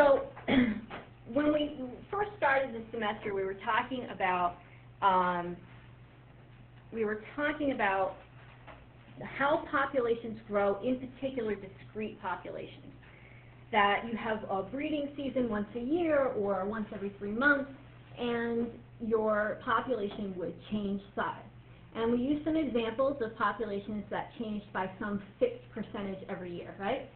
So, when we first started this semester, we were talking about, um, we were talking about how populations grow, in particular discrete populations. That you have a breeding season once a year or once every three months, and your population would change size. And we used some examples of populations that changed by some fixed percentage every year, right?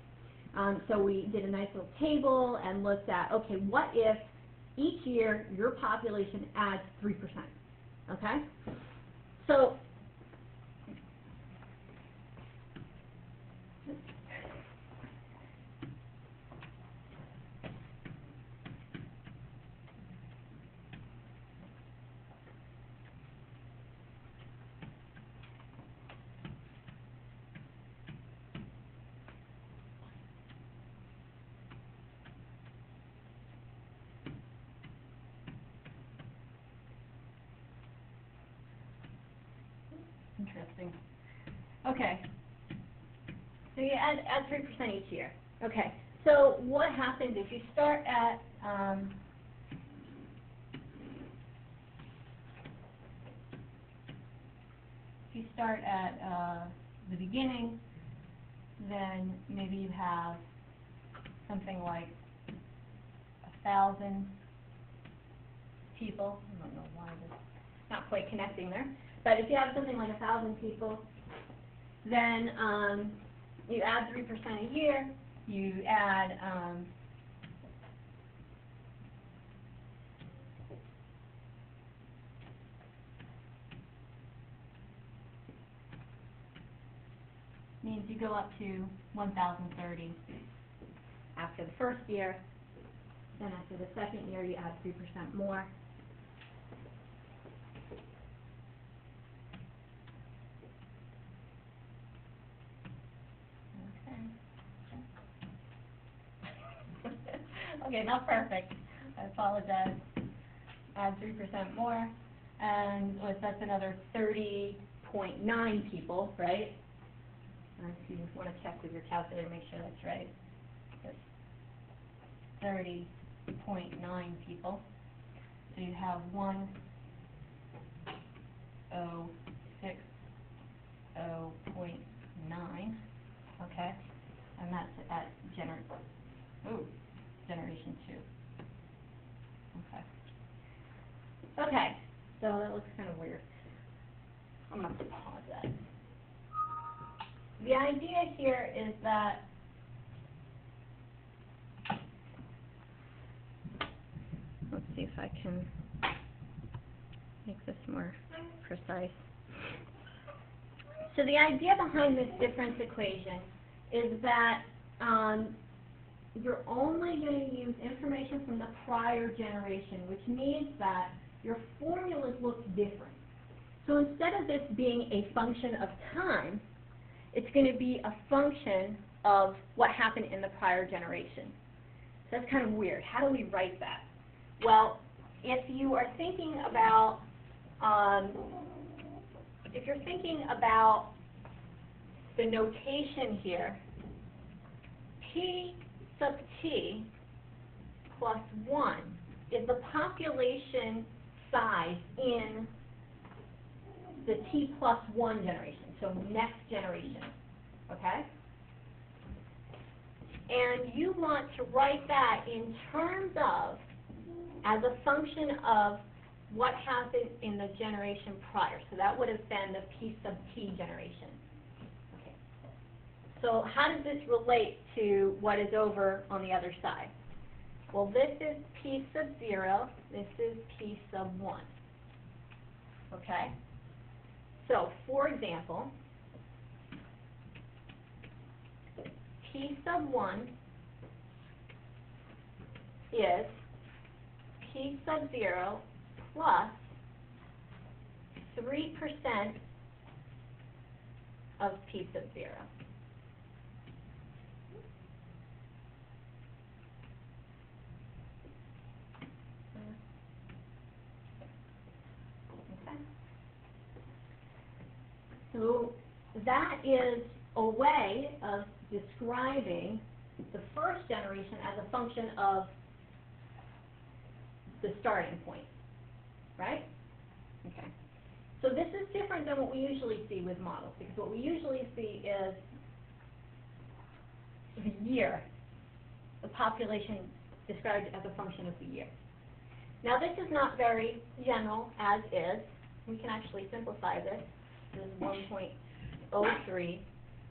Um, so we did a nice little table and looked at, okay, what if each year your population adds 3%? Okay? So, Interesting. Okay. So you add, add three percent each year. Okay. So what happens if you start at, um, if you start at, uh, the beginning, then maybe you have something like a thousand people. I don't know why this, not quite connecting there. But if you have something like a thousand people, then um, you add three percent a year. You add um, means you go up to 1,030 after the first year. Then after the second year, you add three percent more. Okay. Okay, not perfect. I apologize. Add three percent more, and with that's another thirty point nine people, right? If you want to check with your calculator, make sure that's right. Thirty point nine people. So you have one oh six oh point nine, okay? And that's at gener, ooh, generation two. Okay. Okay, so that looks kind of weird. I'm have to pause that. The idea here is that let's see if I can make this more precise. So the idea behind this difference equation is that um, you're only going to use information from the prior generation, which means that your formulas look different. So instead of this being a function of time, it's going to be a function of what happened in the prior generation. So that's kind of weird. How do we write that? Well, if you are thinking about, um, if you're thinking about the notation here, P sub t plus 1 is the population size in the t plus 1 generation, so next generation, okay? And you want to write that in terms of, as a function of what happened in the generation prior. So that would have been the p sub t generation. So how does this relate to what is over on the other side? Well, this is p sub 0, this is p sub 1. Okay? So, for example, p sub 1 is p sub 0 plus 3% of p sub 0. Okay. So that is a way of describing the first generation as a function of the starting point, right? Okay. So this is different than what we usually see with models, because what we usually see is the year, the population described as a function of the year. Now this is not very general, as is. We can actually simplify this. Is one point oh three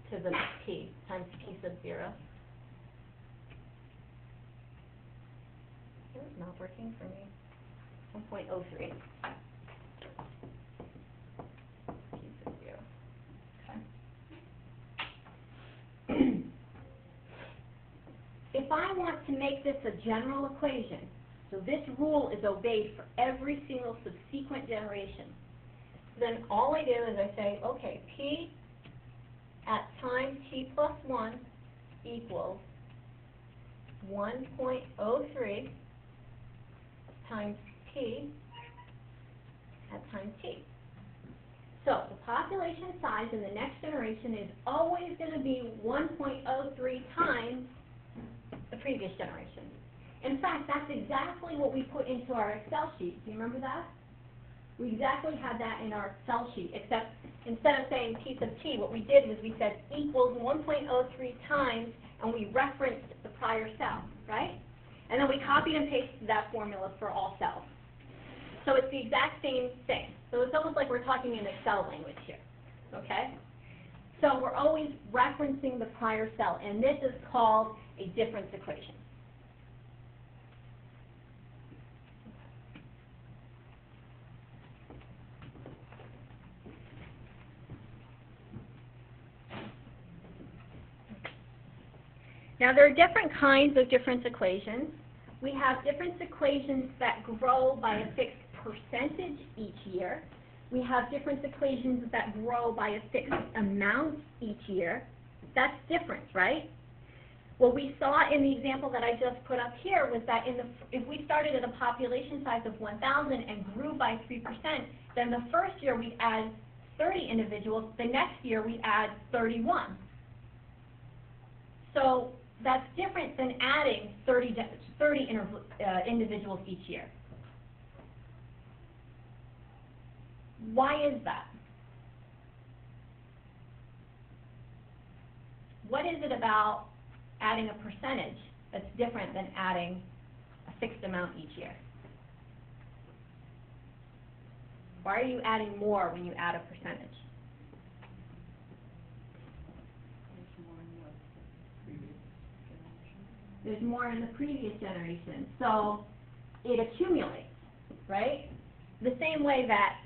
to the p times p sub zero. It's not working for me. One point oh three. P sub zero. Okay. If I want to make this a general equation, so this rule is obeyed for every single subsequent generation, then all I do is I say, okay, P at time t plus 1 equals 1.03 times P at time t. So the population size in the next generation is always going to be 1.03 times the previous generation. In fact, that's exactly what we put into our Excel sheet. Do you remember that? We exactly had that in our Excel sheet, except instead of saying p sub t, what we did was we said equals 1.03 times, and we referenced the prior cell, right? And then we copied and pasted that formula for all cells. So it's the exact same thing. So it's almost like we're talking in Excel language here, okay? So we're always referencing the prior cell, and this is called a difference equation. Now there are different kinds of difference equations. We have difference equations that grow by a fixed percentage each year. We have difference equations that grow by a fixed amount each year. That's different, right? What we saw in the example that I just put up here was that in the, if we started at a population size of 1,000 and grew by 3%, then the first year we'd add 30 individuals, the next year we'd add 31. So that's different than adding 30, 30 uh, individuals each year. Why is that? What is it about adding a percentage that's different than adding a fixed amount each year? Why are you adding more when you add a percentage? There's more in the previous generation. So it accumulates, right? The same way that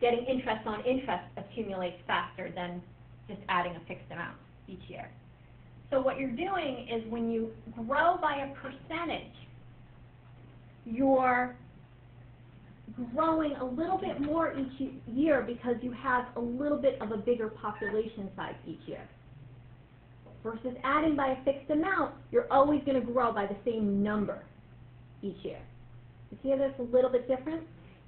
getting interest on interest accumulates faster than just adding a fixed amount each year. So what you're doing is when you grow by a percentage, you're growing a little bit more each year because you have a little bit of a bigger population size each year. Versus adding by a fixed amount, you're always going to grow by the same number each year. You see how that's a little bit different?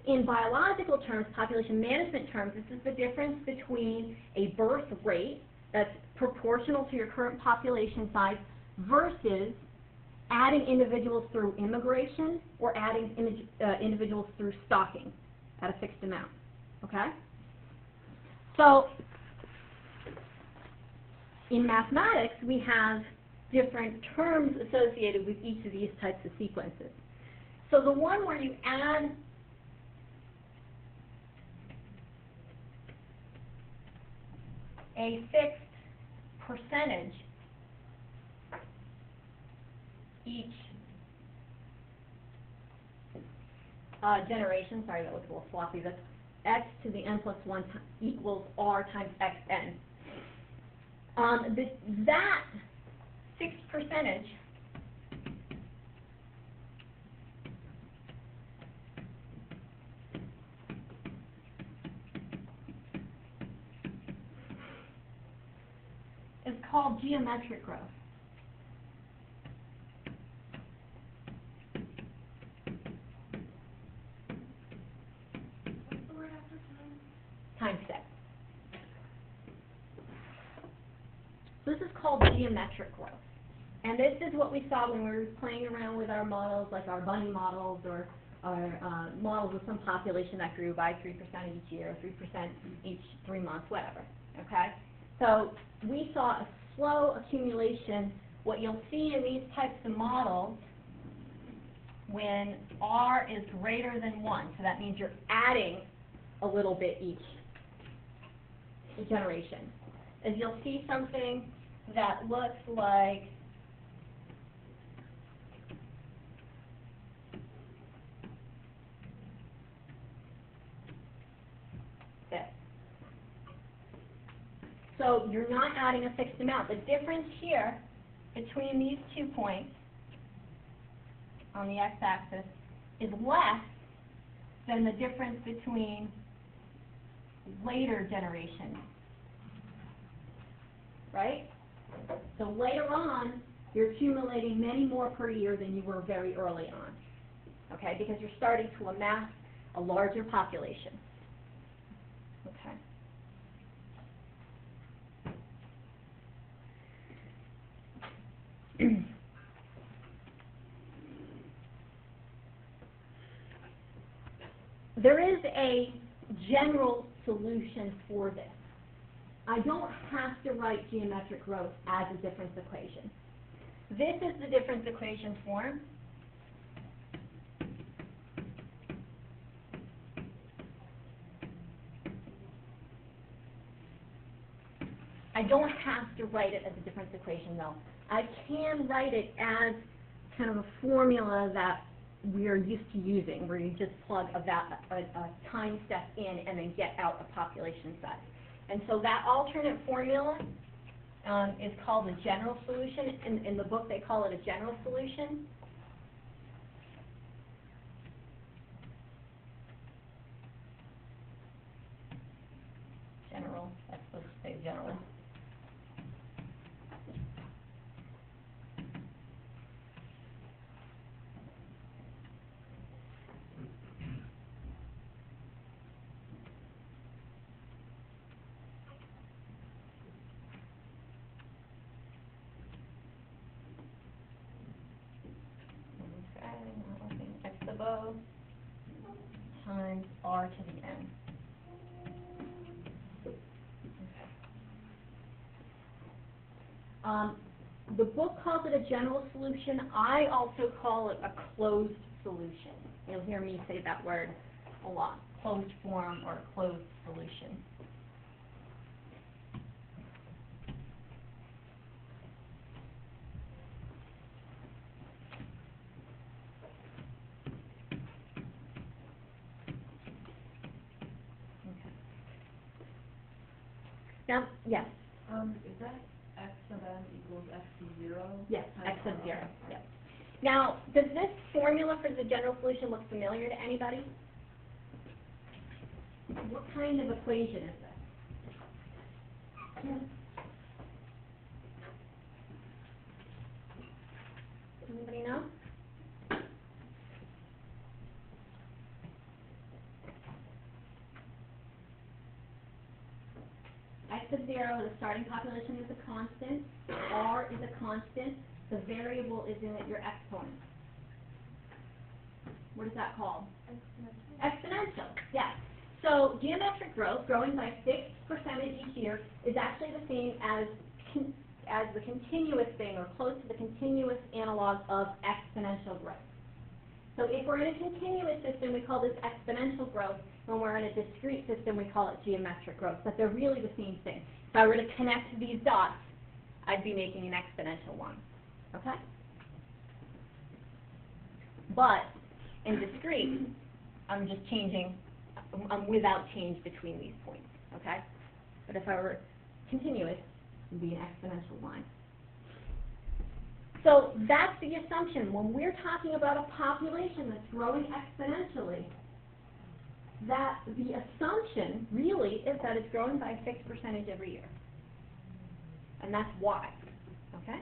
In biological terms, population management terms, this is the difference between a birth rate that's proportional to your current population size versus adding individuals through immigration or adding uh, individuals through stocking at a fixed amount. Okay? So, in mathematics, we have different terms associated with each of these types of sequences. So the one where you add a fixed percentage each uh, generation, sorry that looks a little sloppy, that's x to the n plus 1 equals r times xn. Um, the, that fixed percentage is called geometric growth. Time step. So this is called geometric growth. And this is what we saw when we were playing around with our models, like our bunny models or our uh, models with some population that grew by 3% each year, 3% each three months, whatever, okay? So we saw a slow accumulation. What you'll see in these types of models when R is greater than 1, so that means you're adding a little bit each generation, is you'll see something that looks like this. So you're not adding a fixed amount. The difference here between these two points on the x-axis is less than the difference between later generations. Right? So later on, you're accumulating many more per year than you were very early on. Okay? Because you're starting to amass a larger population. Okay. there is a general solution for this. I don't have to write geometric growth as a difference equation. This is the difference equation form. I don't have to write it as a difference equation though. I can write it as kind of a formula that we are used to using, where you just plug a, a, a time step in and then get out a population size. And so that alternate formula um, is called a general solution. In, in the book, they call it a general solution. General, that's supposed to say general. x sub o times r to the n. Um, the book calls it a general solution. I also call it a closed solution. You'll hear me say that word a lot, closed form or closed solution. Okay. Now, yes, Um, is that equals zero? yes, x sub zero, yes. Now, does this formula for the general solution look familiar to anybody? What kind of equation is this? Anybody know? X of zero, the starting population is a constant, R is a constant, the variable is in it your exponent. What is that called? Exponential, Exponential, yes. So geometric growth, growing by fixed percentage each year, is actually the same as as the continuous thing, or close to the continuous analog of exponential growth. So if we're in a continuous system, we call this exponential growth. When we're in a discrete system, we call it geometric growth. But they're really the same thing. If I were to connect these dots, I'd be making an exponential one. Okay? But in discrete, I'm just changing, I'm- without change between these points. Okay? But if I were continuous, it'd be an exponential line. So that's the assumption. When we're talking about a population that's growing exponentially, that the assumption really is that it's growing by a fixed percentage every year. And that's why. Okay?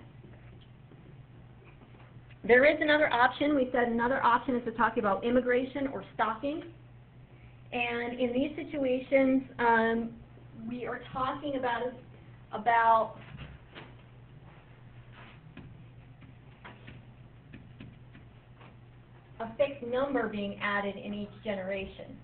There is another option. We said another option is to talk about immigration or stocking. And in these situations, um, we are talking about about a fixed number being added in each generation.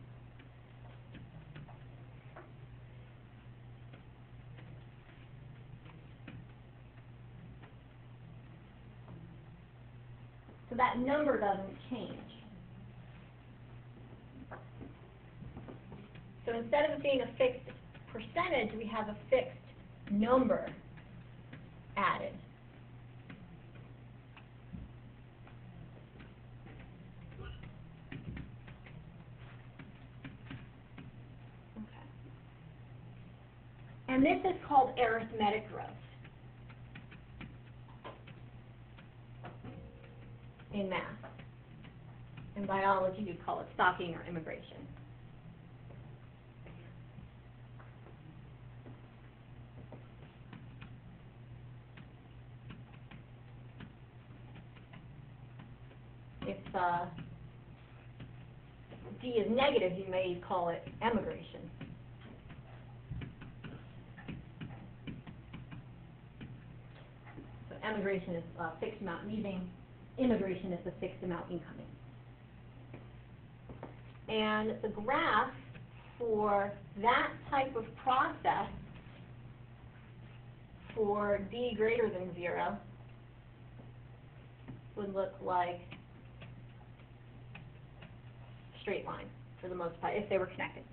Number doesn't change. So instead of it being a fixed percentage, we have a fixed number added. And this is called arithmetic growth. In math. In biology, you call it stocking or immigration. If uh, D is negative, you may call it emigration. So emigration is a fixed amount leaving, immigration is the fixed amount incoming. And the graph for that type of process for D greater than zero would look like straight line for the most part, if they were connected.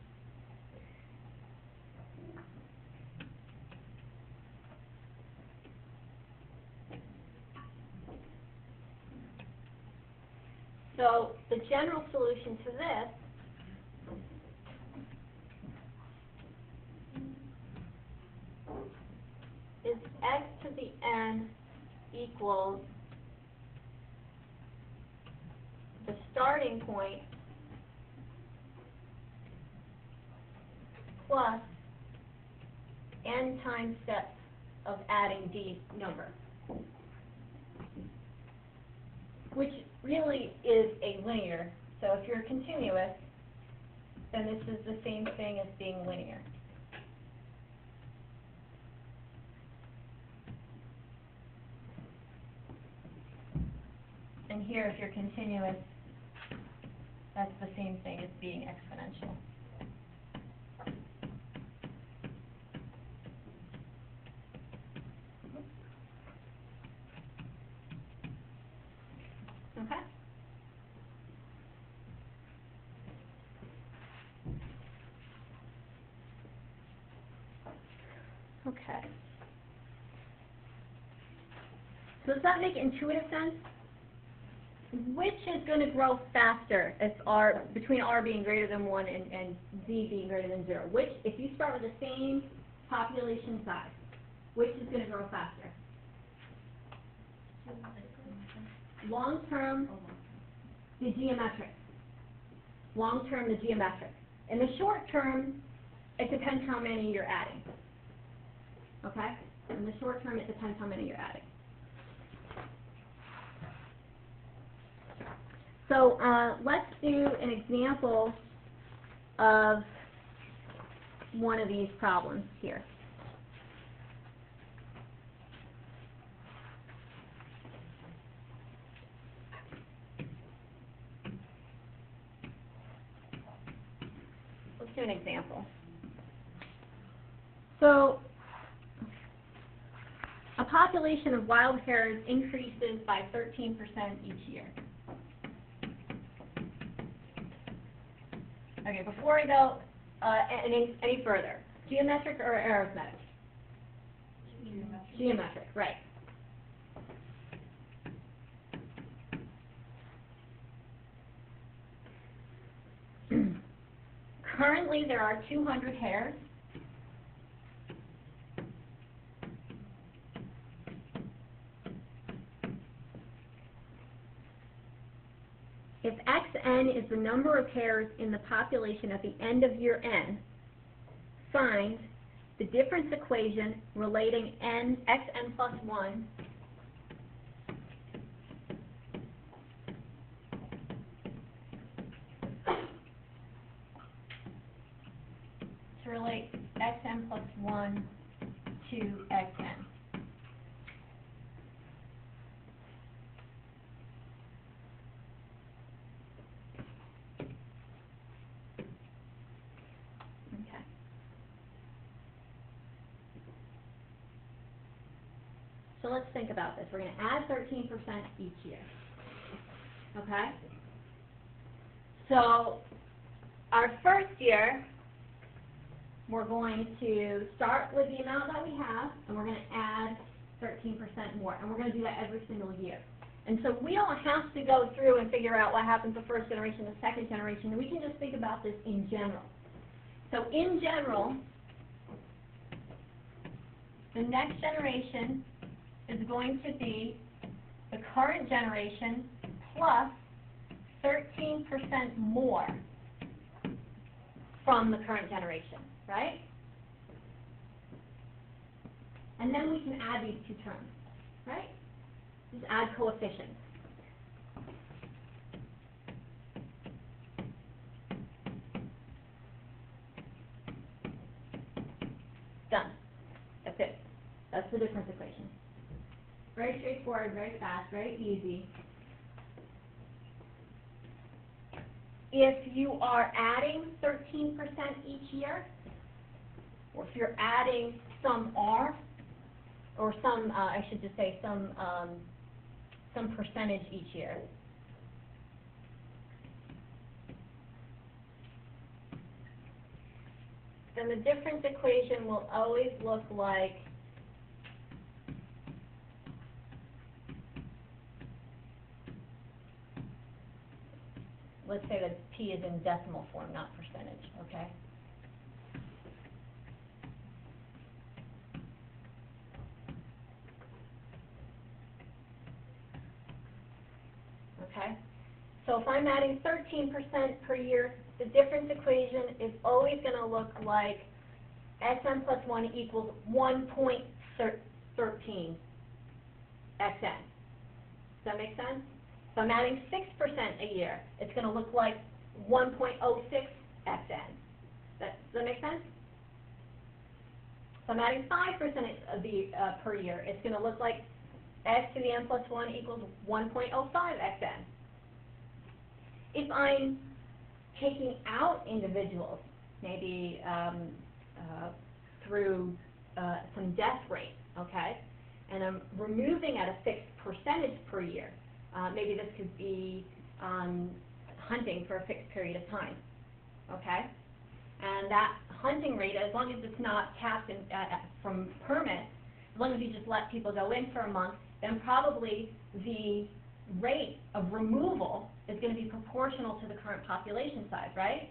So the general solution to this is x to the n equals the starting point plus n times steps of adding d number. Which really is a linear, so if you're continuous, then this is the same thing as being linear. And here, if you're continuous, that's the same thing as being exponential. Okay? Okay. So does that make intuitive sense? Which is going to grow faster as R, between R being greater than 1 and, and Z being greater than 0? Which, if you start with the same population size, which is going to grow faster? Long term, the geometric. Long term, the geometric. In the short term, it depends how many you're adding. Okay? In the short term, it depends how many you're adding. So uh, let's do an example of one of these problems here. Let's do an example. So, a population of wild hares increases by 13% each year. Okay, before I go uh, any, any further, geometric or arithmetic? Geometric. Geometric, right. Currently, there are 200 hares. If xn is the number of hares in the population at the end of year n, find the difference equation relating n, xn plus 1 to relate xn plus 1 to xn. Let's think about this. We're gonna add thirteen percent each year. Okay? So, our first year, we're going to start with the amount that we have, and we're gonna add thirteen percent more, and we're gonna do that every single year. And so we don't have to go through and figure out what happens the first generation, the second generation, we can just think about this in general. So in general, the next generation is going to be the current generation plus plus thirteen percent more from the current generation, right? And then we can add these two terms, right? Just add coefficients. Done. That's it. That's the difference equation. Very very fast, very easy. If you are adding thirteen percent each year, or if you're adding some R, or some, uh, I should just say some, um, some percentage each year. Then the difference equation will always look like let's say that P is in decimal form, not percentage, okay? Okay? So if I'm adding thirteen percent per year, the difference equation is always gonna look like Sn plus one equals one point thirteen Xn. Does that make sense? So I'm adding six percent a year, it's gonna look like one point oh six Xn. That, does that make sense? So I'm adding five percent of the, uh, per year, it's gonna look like x to the n plus one equals one point oh five Xn. If I'm taking out individuals, maybe, um, uh, through, uh, some death rate, okay? And I'm removing at a fixed percentage per year, uh, maybe this could be, um, hunting for a fixed period of time, okay? And that hunting rate, as long as it's not capped in, uh, from permit, as long as you just let people go in for a month, then probably the rate of removal is gonna be proportional to the current population size, right?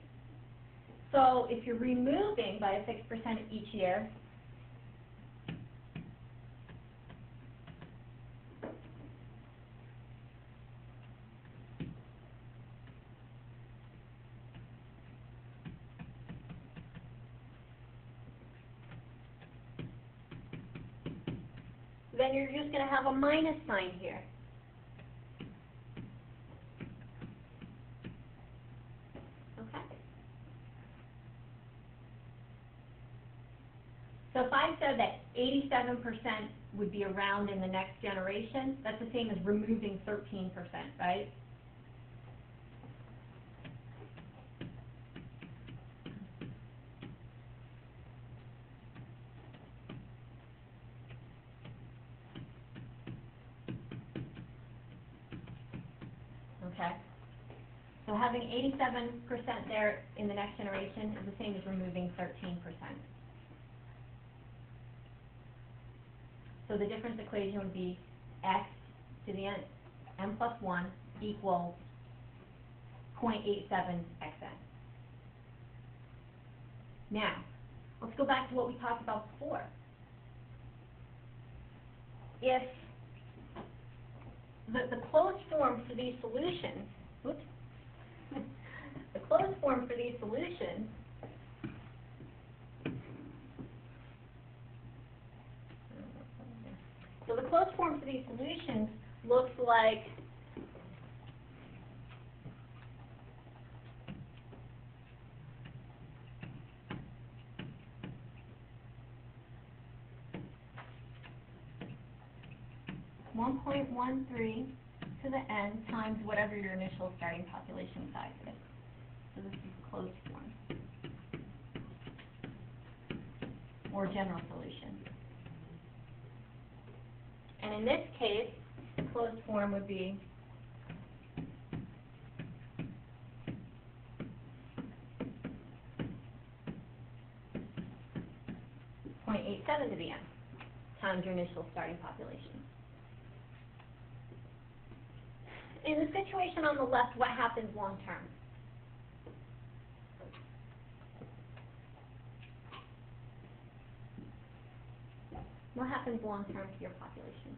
So if you're removing by a fixed percent each year, then you're just gonna have a minus sign here. Okay? So if I said that eighty-seven percent would be around in the next generation, that's the same as removing thirteen percent, right? Okay? So having eighty-seven percent there in the next generation is the same as removing thirteen percent. So the difference equation would be x to the n, n plus one equals 0.87xn. Now, let's go back to what we talked about before. If the, the closed form for these solutions, oops, the closed form for these solutions So the closed form for these solutions looks like one point one three to the n times whatever your initial starting population size is. So this is closed form. Or general solution. And in this case, the closed form would be point eight seven to the n, times your initial starting population. In the situation on the left, what happens long term? What happens long term to your population?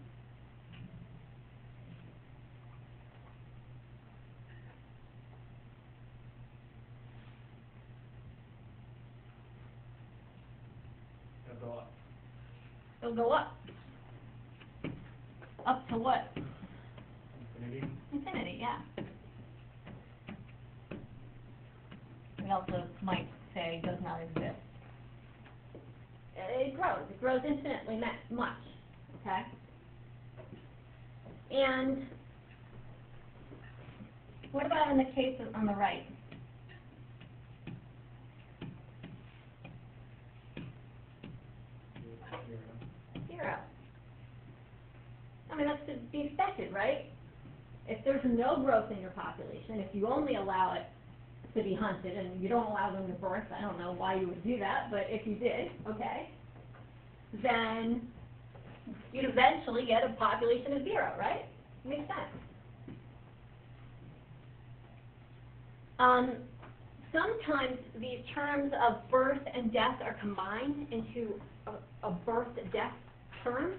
It'll go up. It'll go up. Up to what? Infinity? Infinity, yeah. We also might say does not exist. It grows, it grows infinitely much, okay? And what about in the case of, on the right? Zero. Zero. I mean, that's to be expected, right? If there's no growth in your population, if you only allow it to be hunted and you don't allow them to birth, I don't know why you would do that, but if you did, okay, then you'd eventually get a population of zero, right? Makes sense. Um, sometimes these terms of birth and death are combined into a, a birth-death term.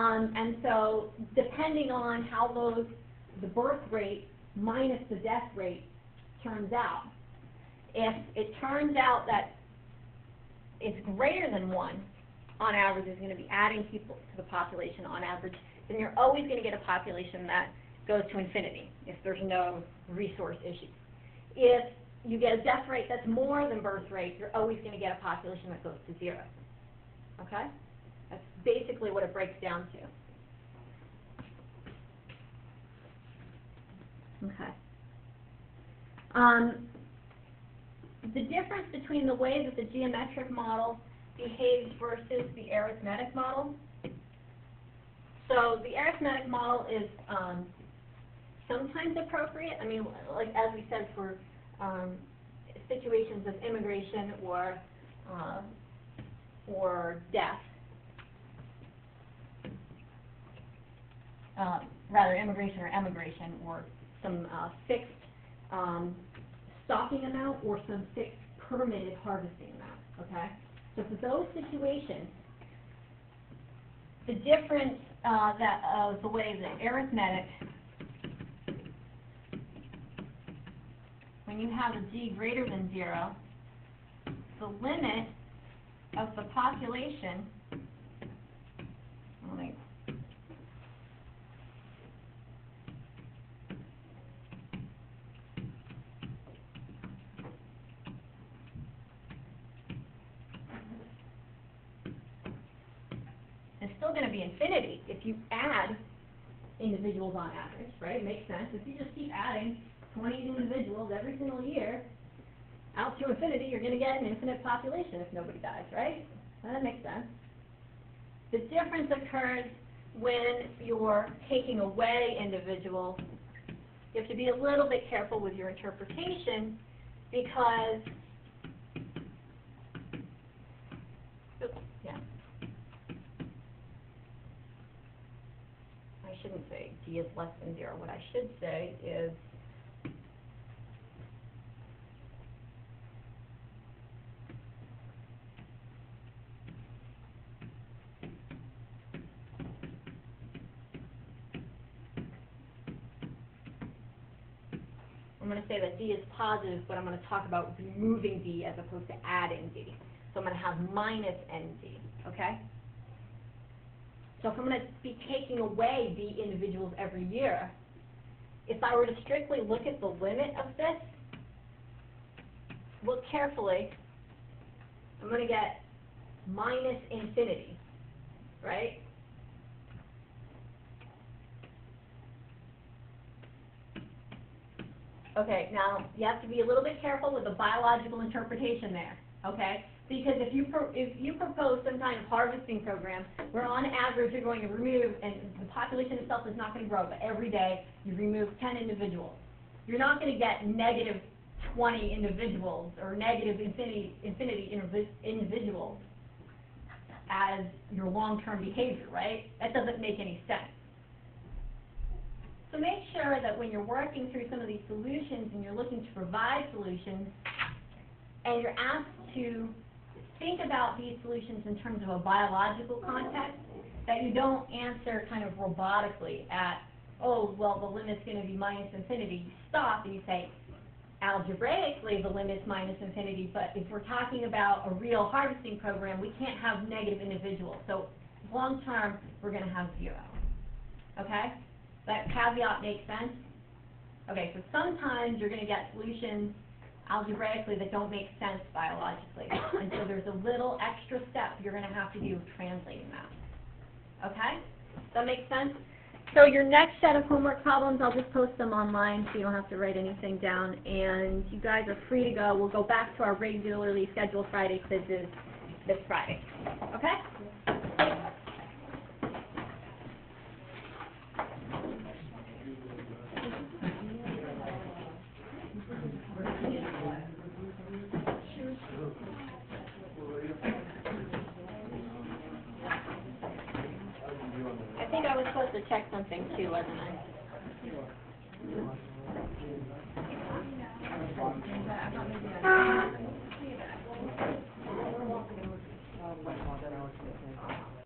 Um, and so depending on how those, the birth rate minus the death rate turns out, if it turns out that it's greater than one, on average, is gonna be adding people to the population on average, then you're always gonna get a population that goes to infinity, if there's no resource issues. If you get a death rate that's more than birth rate, you're always gonna get a population that goes to zero. Okay? That's basically what it breaks down to. Okay. Um, the difference between the way that the geometric model behaves versus the arithmetic model. So the arithmetic model is, um, sometimes appropriate, I mean, like, as we said, for, um, situations of immigration or, um, or death. Uh, rather immigration or emigration, or some, uh, fixed, um, stocking amount or some fixed permitted harvesting amount, okay? So for those situations, the difference, uh, that, of the way the arithmetic, when you have a g greater than zero, the limit of the population, let me it's still gonna be infinity if you add individuals on average, right? It makes sense. If you just keep adding twenty individuals every single year, out to infinity, you're gonna get an infinite population if nobody dies, right? That makes sense. The difference occurs when you're taking away individuals. You have to be a little bit careful with your interpretation because, is less than zero. What I should say is I'm going to say that D is positive, but I'm going to talk about removing D as opposed to adding D. So I'm going to have minus ND, okay? So if I'm gonna be taking away d individuals every year, if I were to strictly look at the limit of this, look carefully, I'm gonna get minus infinity, right? Okay, now, you have to be a little bit careful with the biological interpretation there, okay? Because if you pro- if you propose some kind of harvesting program, where on average you're going to remove, and the population itself is not gonna grow, but every day you remove ten individuals, you're not gonna get negative twenty individuals, or negative infinity, infinity individuals as your long-term behavior, right? That doesn't make any sense. So make sure that when you're working through some of these solutions and you're looking to provide solutions, and you're asked to think about these solutions in terms of a biological context, that you don't answer kind of robotically at, oh, well, the limit's gonna be minus infinity. You stop and you say, algebraically, the limit's minus infinity, but if we're talking about a real harvesting program, we can't have negative individuals. So long-term, we're gonna have zero. Okay? That caveat makes sense? Okay, so sometimes you're gonna get solutions algebraically that don't make sense biologically. And so there's a little extra step you're gonna have to do translating that. Okay? Does that make sense? So your next set of homework problems, I'll just post them online so you don't have to write anything down. And you guys are free to go. We'll go back to our regularly scheduled Friday quizzes this Friday. Okay? I think I was supposed to check something too, wasn't I?